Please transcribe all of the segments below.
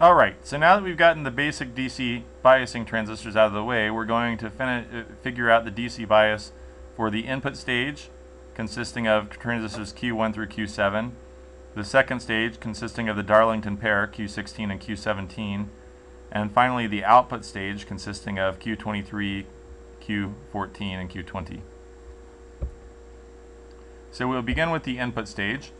Alright, so now that we've gotten the basic DC biasing transistors out of the way, we're going to uh, figure out the DC bias for the input stage, consisting of transistors Q1 through Q7, the second stage consisting of the Darlington pair, Q16 and Q17, and finally the output stage consisting of Q23, Q14, and Q20. So we'll begin with the input stage.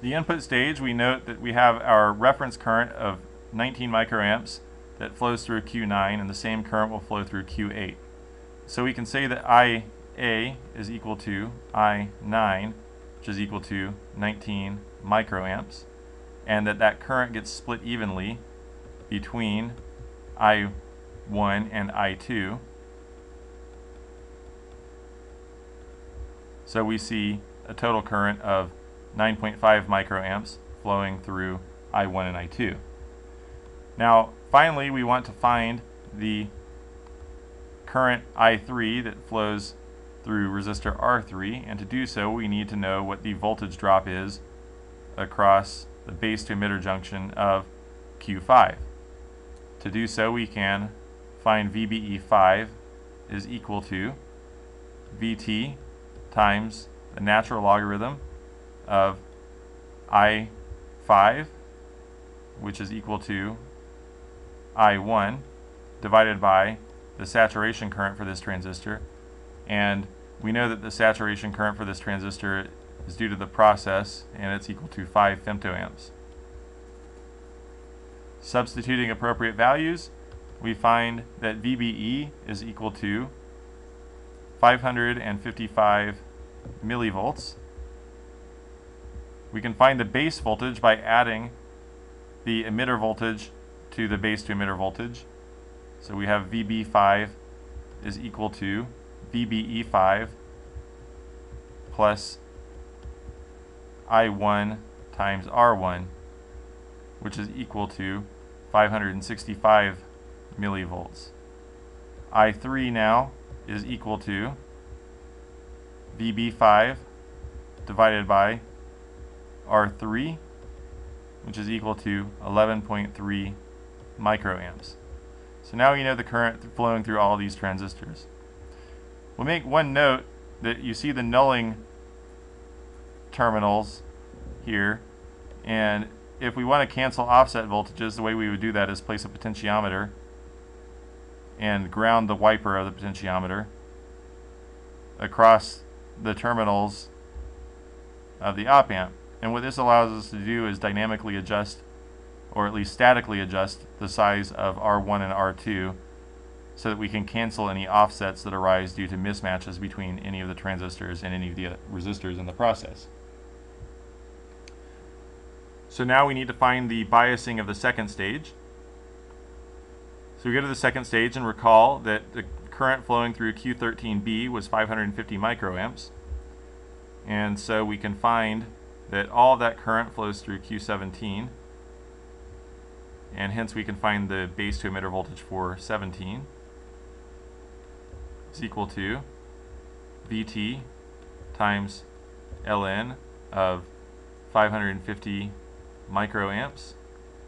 The input stage, we note that we have our reference current of 19 microamps that flows through Q9 and the same current will flow through Q8. So we can say that IA is equal to I9, which is equal to 19 microamps, and that that current gets split evenly between I1 and I2. So we see a total current of 9.5 microamps flowing through I1 and I2. Now, finally, we want to find the current I3 that flows through resistor R3, and to do so, we need to know what the voltage drop is across the base to emitter junction of Q5. To do so, we can find VBE5 is equal to VT times the natural logarithm of I5, which is equal to I1, divided by the saturation current for this transistor. And we know that the saturation current for this transistor is due to the process, and it's equal to 5 femtoamps. Substituting appropriate values, we find that VBE is equal to 555 millivolts we can find the base voltage by adding the emitter voltage to the base to emitter voltage. So we have VB5 is equal to VBE5 plus I1 times R1, which is equal to 565 millivolts. I3 now is equal to VB5 divided by R3, which is equal to 11.3 microamps. So now you know the current flowing through all these transistors. We'll make one note that you see the nulling terminals here, and if we want to cancel offset voltages, the way we would do that is place a potentiometer and ground the wiper of the potentiometer across the terminals of the op amp. And what this allows us to do is dynamically adjust, or at least statically adjust, the size of R1 and R2 so that we can cancel any offsets that arise due to mismatches between any of the transistors and any of the resistors in the process. So now we need to find the biasing of the second stage. So we go to the second stage and recall that the current flowing through Q13B was 550 microamps. And so we can find that all of that current flows through Q17 and hence we can find the base to emitter voltage for 17 is equal to VT times ln of 550 microamps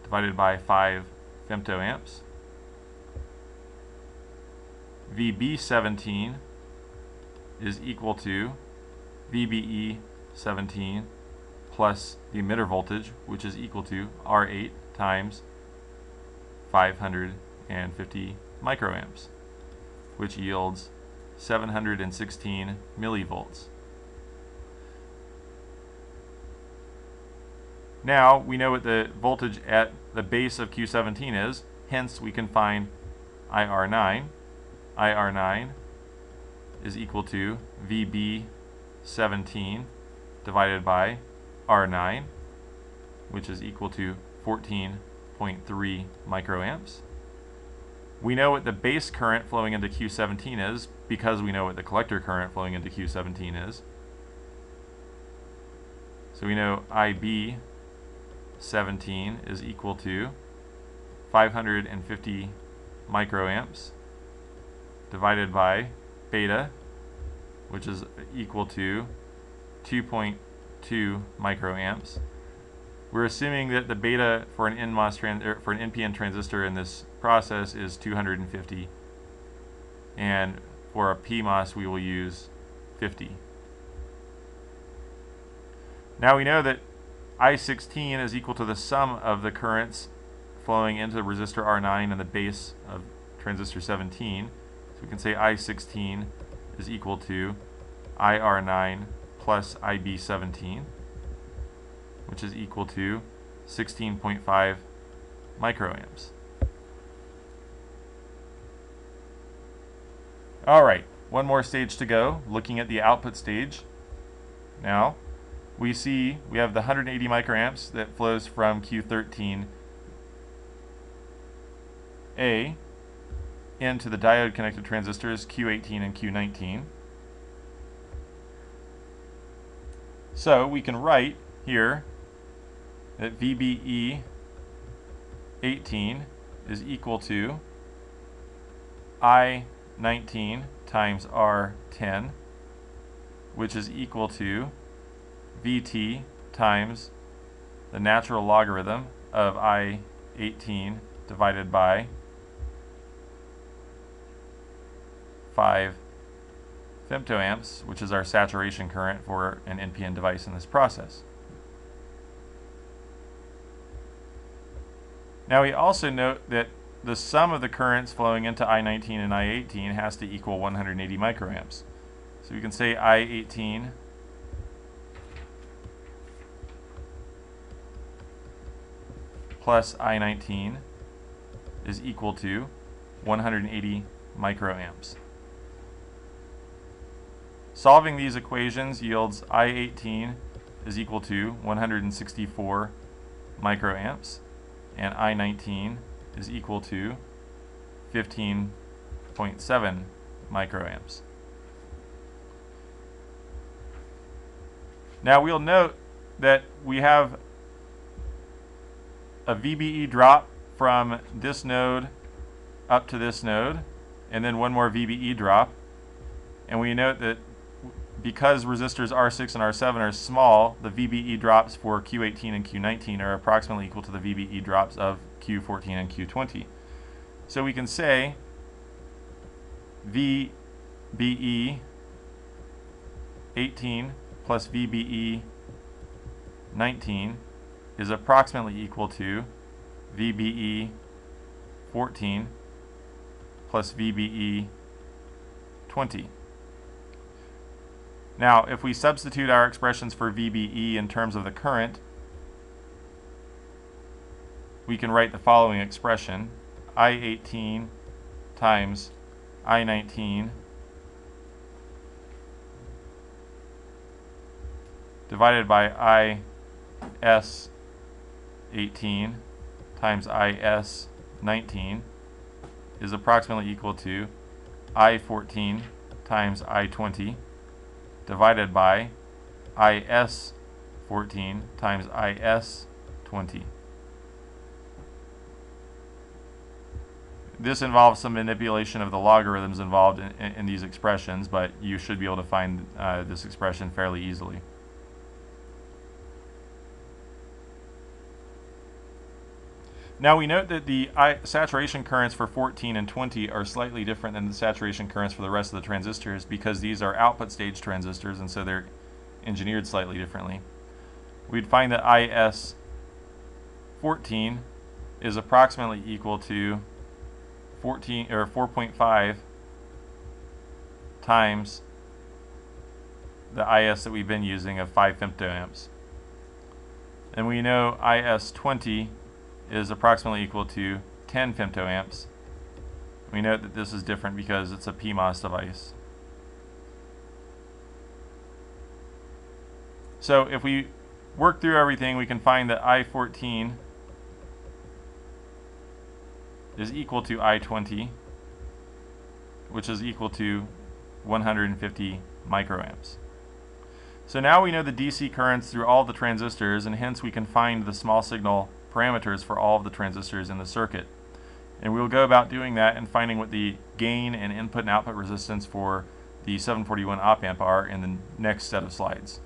divided by 5 femtoamps. VB17 is equal to VBE17 plus the emitter voltage, which is equal to R8 times 550 microamps, which yields 716 millivolts. Now we know what the voltage at the base of Q17 is, hence we can find IR9. IR9 is equal to VB17 divided by R9, which is equal to 14.3 microamps. We know what the base current flowing into Q17 is because we know what the collector current flowing into Q17 is. So we know IB 17 is equal to 550 microamps divided by beta, which is equal to 2.2 2 microamps. we're assuming that the beta for an NMOS trans er, for an NPN transistor in this process is 250, and for a PMOS we will use 50. Now we know that I16 is equal to the sum of the currents flowing into the resistor R9 and the base of transistor 17. So we can say I16 is equal to IR9 plus IB17, which is equal to 16.5 microamps. All right, one more stage to go, looking at the output stage. Now, we see we have the 180 microamps that flows from Q13A into the diode connected transistors Q18 and Q19. So we can write here that VBE 18 is equal to I19 times R10, which is equal to VT times the natural logarithm of I18 divided by 5 femtoamps, which is our saturation current for an NPN device in this process. Now we also note that the sum of the currents flowing into I19 and I18 has to equal 180 microamps. So we can say I18 plus I19 is equal to 180 microamps. Solving these equations yields I18 is equal to 164 microamps and I19 is equal to 15.7 microamps. Now we'll note that we have a VBE drop from this node up to this node, and then one more VBE drop. And we note that because resistors R6 and R7 are small, the VBE drops for Q18 and Q19 are approximately equal to the VBE drops of Q14 and Q20. So we can say VBE 18 plus VBE 19 is approximately equal to VBE 14 plus VBE 20. Now, if we substitute our expressions for VBE in terms of the current, we can write the following expression. I18 times I19 divided by IS 18 times IS 19 is approximately equal to I 14 times I 20 divided by IS 14 times IS 20. This involves some manipulation of the logarithms involved in, in, in these expressions, but you should be able to find uh, this expression fairly easily. Now we note that the saturation currents for 14 and 20 are slightly different than the saturation currents for the rest of the transistors because these are output stage transistors and so they're engineered slightly differently. We'd find that IS 14 is approximately equal to 14 or 4.5 times the IS that we've been using of 5 femtoamps. And we know IS 20 is approximately equal to 10 femtoamps. We note that this is different because it's a PMOS device. So if we work through everything, we can find that I-14 is equal to I-20, which is equal to 150 microamps. So now we know the DC currents through all the transistors, and hence we can find the small signal parameters for all of the transistors in the circuit. And we'll go about doing that and finding what the gain and input and output resistance for the 741 op amp are in the next set of slides.